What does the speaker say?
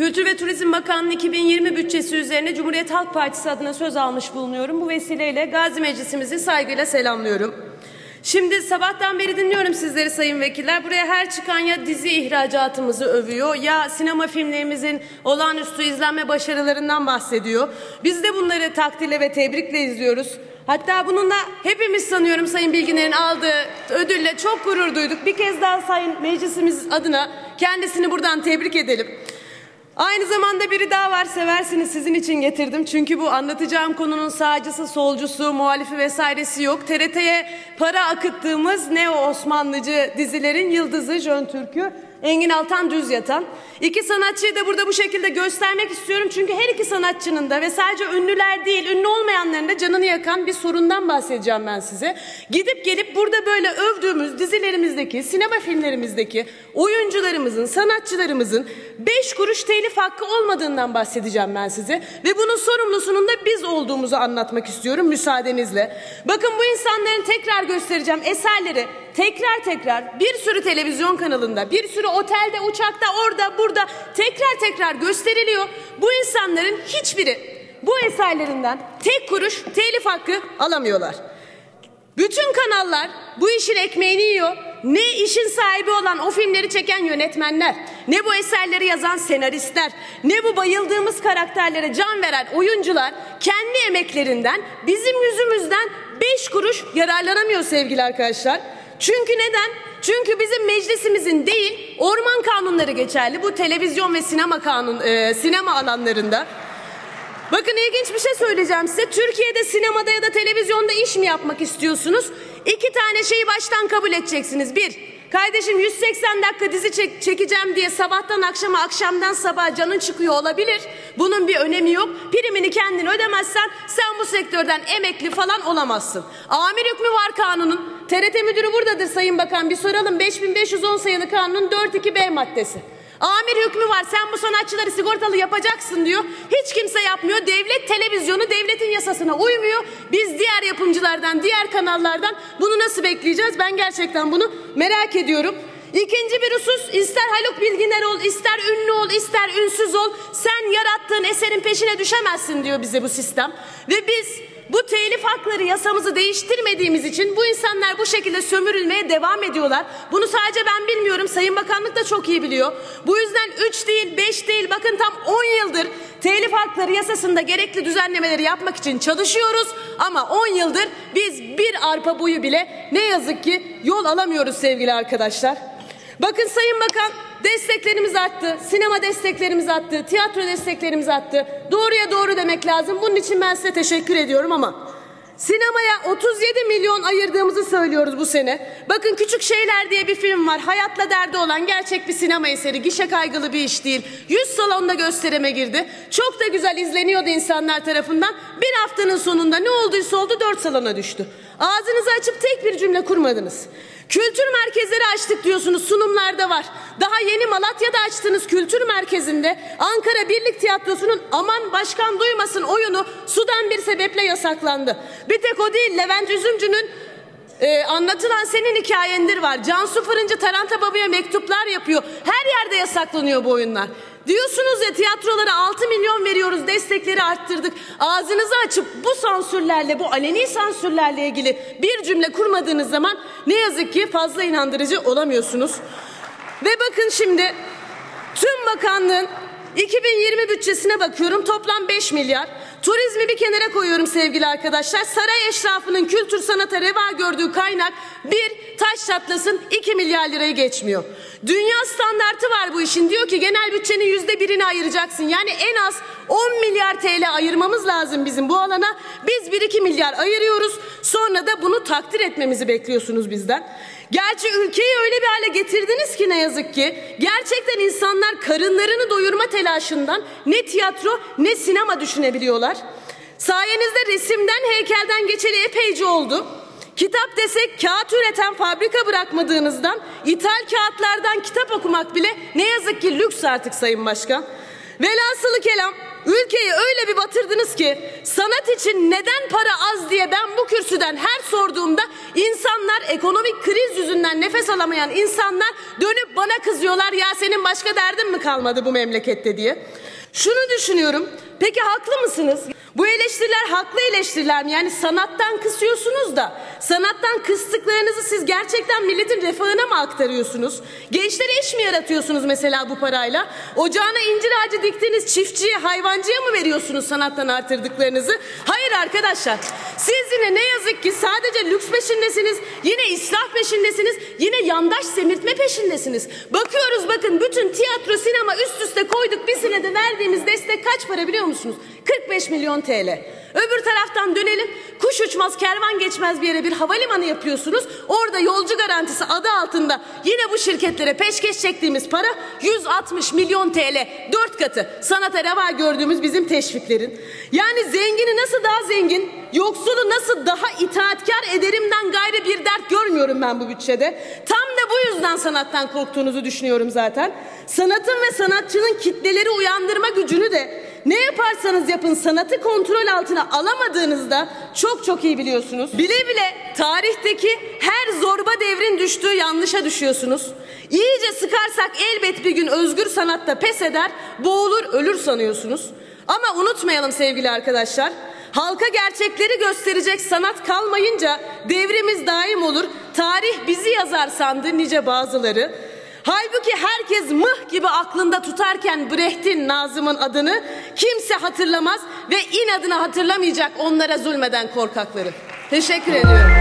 Kültür ve Turizm Bakanlığı 2020 bütçesi üzerine Cumhuriyet Halk Partisi adına söz almış bulunuyorum. Bu vesileyle Gazi Meclisimizi saygıyla selamlıyorum. Şimdi sabahtan beri dinliyorum sizleri sayın vekiller. Buraya her çıkan ya dizi ihracatımızı övüyor ya sinema filmlerimizin olağanüstü izlenme başarılarından bahsediyor. Biz de bunları takdirle ve tebrikle izliyoruz. Hatta bununla hepimiz sanıyorum Sayın Bilginer'in aldığı ödülle çok gurur duyduk. Bir kez daha Sayın Meclisimiz adına kendisini buradan tebrik edelim. Aynı zamanda biri daha var seversiniz sizin için getirdim. Çünkü bu anlatacağım konunun sağcısı, solcusu, muhalifi vesairesi yok. TRT'ye para akıttığımız Neo Osmanlıcı dizilerin yıldızı Jön Türk'ü Engin Altan Düz Yatan. İki sanatçıyı da burada bu şekilde göstermek istiyorum. Çünkü her iki sanatçının da ve sadece ünlüler değil, ünlü olmayanların da canını yakan bir sorundan bahsedeceğim ben size. Gidip gelip burada böyle övdüğümüz dizilerimizdeki, sinema filmlerimizdeki oyuncularımızın, sanatçılarımızın beş kuruş telif hakkı olmadığından bahsedeceğim ben size. Ve bunun sorumlusunun da biz olduğumuzu anlatmak istiyorum müsaadenizle. Bakın bu insanların tekrar göstereceğim eserleri tekrar tekrar bir sürü televizyon kanalında, bir sürü otelde, uçakta, orada, burada tekrar tekrar gösteriliyor. Bu insanların hiçbiri bu eserlerinden tek kuruş telif hakkı alamıyorlar. Bütün kanallar bu işin ekmeğini yiyor. Ne işin sahibi olan o filmleri çeken yönetmenler, ne bu eserleri yazan senaristler, ne bu bayıldığımız karakterlere can veren oyuncular kendi emeklerinden bizim yüzümüzden beş kuruş yararlanamıyor sevgili arkadaşlar. Çünkü neden? Çünkü bizim meclisimizin değil orman kanunları geçerli. Bu televizyon ve sinema kanun e, sinema alanlarında. Bakın ilginç bir şey söyleyeceğim size. Türkiye'de sinemada ya da televizyonda iş mi yapmak istiyorsunuz? İki tane şeyi baştan kabul edeceksiniz. Bir, kardeşim 180 dakika dizi çek çekeceğim diye sabahtan akşama, akşamdan sabaha canın çıkıyor olabilir. Bunun bir önemi yok. Primini kendin ödemezsen sen bu sektörden emekli falan olamazsın. Amir hükmü var kanunun. TRT müdürü buradadır Sayın Bakan. Bir soralım 5510 sayılı kanunun 4.2b maddesi. Amir hükmü var. Sen bu sanatçıları sigortalı yapacaksın diyor. Hiç kimse yapmıyor. Devlet televizyonu devletin yasasına uymuyor. Biz diğer yapımcılardan, diğer kanallardan bunu nasıl bekleyeceğiz? Ben gerçekten bunu merak ediyorum. İkinci bir husus ister Haluk Bilginer ol, ister ünlü ol, ister ünsüz ol. Sen yarattığın eserin peşine düşemezsin diyor bize bu sistem. Ve biz bu telif hakları yasamızı değiştirmediğimiz için bu insanlar bu şekilde sömürülmeye devam ediyorlar. Bunu sadece ben bilmiyorum. Sayın Bakanlık da çok iyi biliyor. Bu yüzden 3 değil 5 değil bakın tam 10 yıldır telif hakları yasasında gerekli düzenlemeleri yapmak için çalışıyoruz. Ama 10 yıldır biz bir arpa boyu bile ne yazık ki yol alamıyoruz sevgili arkadaşlar. Bakın Sayın Bakan desteklerimiz arttı, sinema desteklerimiz arttı, tiyatro desteklerimiz arttı. Doğruya doğru demek lazım. Bunun için ben size teşekkür ediyorum ama Sinemaya 37 milyon ayırdığımızı söylüyoruz bu sene. Bakın Küçük Şeyler diye bir film var. Hayatla derdi olan gerçek bir sinema eseri. Gişe kaygılı bir iş değil. 100 salonda gösterime girdi. Çok da güzel izleniyordu insanlar tarafından. Bir haftanın sonunda ne olduysa oldu 4 salona düştü. Ağzınızı açıp tek bir cümle kurmadınız. Kültür merkezleri açtık diyorsunuz sunumlarda var. Daha yeni Malatya'da açtığınız kültür merkezinde Ankara Birlik Tiyatrosu'nun aman başkan duymasın oyunu sudan bir sebeple yasaklandı. Bir tek o değil Levent Üzümcü'nün ee, anlatılan senin hikayendir var. Cansu Fırıncı Taranta Baba'ya mektuplar yapıyor. Her yerde yasaklanıyor bu oyunlar. Diyorsunuz ya tiyatrolara 6 milyon veriyoruz destekleri arttırdık. Ağzınızı açıp bu sansürlerle bu aleni sansürlerle ilgili bir cümle kurmadığınız zaman ne yazık ki fazla inandırıcı olamıyorsunuz. Ve bakın şimdi tüm bakanlığın 2020 bütçesine bakıyorum toplam 5 milyar. Turizmi bir kenara koyuyorum sevgili arkadaşlar. Saray eşrafının kültür sanata reva gördüğü kaynak bir taş çatlasın 2 milyar lirayı geçmiyor. Dünya standartı var bu işin. Diyor ki genel bütçenin yüzde birini ayıracaksın. Yani en az 10 milyar TL ayırmamız lazım bizim bu alana. Biz 1-2 milyar ayırıyoruz. Sonra da bunu takdir etmemizi bekliyorsunuz bizden. Gerçi ülkeyi öyle bir hale getirdiniz ki ne yazık ki gerçekten insanlar karınlarını doyurma telaşından ne tiyatro ne sinema düşünebiliyorlar. Sayenizde resimden heykelden geçeli epeyce oldu. Kitap desek kağıt üreten fabrika bırakmadığınızdan ithal kağıtlardan kitap okumak bile ne yazık ki lüks artık Sayın Başkan. Velhasılı kelam ülkeyi öyle bir batırdınız ki sanat için neden para az diye ben bu kürsüden her sorduğumda insanlar ekonomik kriz yüzünden nefes alamayan insanlar dönüp bana kızıyorlar ya senin başka derdin mi kalmadı bu memlekette diye. Şunu düşünüyorum. Peki haklı mısınız? Bu eleştiriler haklı eleştiriler mi? Yani sanattan kısıyorsunuz da sanattan kıstıklarınızı siz gerçekten milletin refahına mı aktarıyorsunuz? Gençlere iş mi yaratıyorsunuz mesela bu parayla? Ocağına incir ağacı diktiğiniz çiftçiye, hayvancıya mı veriyorsunuz sanattan artırdıklarınızı? Hayır arkadaşlar. Siz yine ne yazık ki sadece lüks peşindesiniz. Yine israf peşindesiniz. Yine yandaş semirtme peşindesiniz. Bakıyoruz bakın bütün tiyatro, sinema üst üste koyduk. Bir senede verdiğimiz destek kaç para biliyor musunuz? 45 milyon TL. Öbür taraftan dönelim. Kuş uçmaz, kervan geçmez bir yere bir havalimanı yapıyorsunuz. Orada yolcu garantisi adı altında yine bu şirketlere peşkeş çektiğimiz para 160 milyon TL. Dört katı. Sanata reva gördüğümüz bizim teşviklerin. Yani zengini nasıl daha zengin, yoksulu nasıl daha itaatkar ederimden gayrı bir dert görmüyorum ben bu bütçede. Tam da bu yüzden sanattan korktuğunuzu düşünüyorum zaten. Sanatın ve sanatçının kitleleri uyandırma gücünü de ne yaparsanız yapın sanatı kontrol altına alamadığınızda çok çok iyi biliyorsunuz. Bile bile tarihteki her zorba devrin düştüğü yanlışa düşüyorsunuz. İyice sıkarsak elbet bir gün özgür sanatta pes eder, boğulur, ölür sanıyorsunuz. Ama unutmayalım sevgili arkadaşlar. Halka gerçekleri gösterecek sanat kalmayınca devrimiz daim olur. Tarih bizi yazar sandı nice bazıları. Halbuki herkes mıh gibi aklında tutarken Brecht'in Nazım'ın adını kimse hatırlamaz ve inadına hatırlamayacak onlara zulmeden korkakları. Teşekkür ediyorum.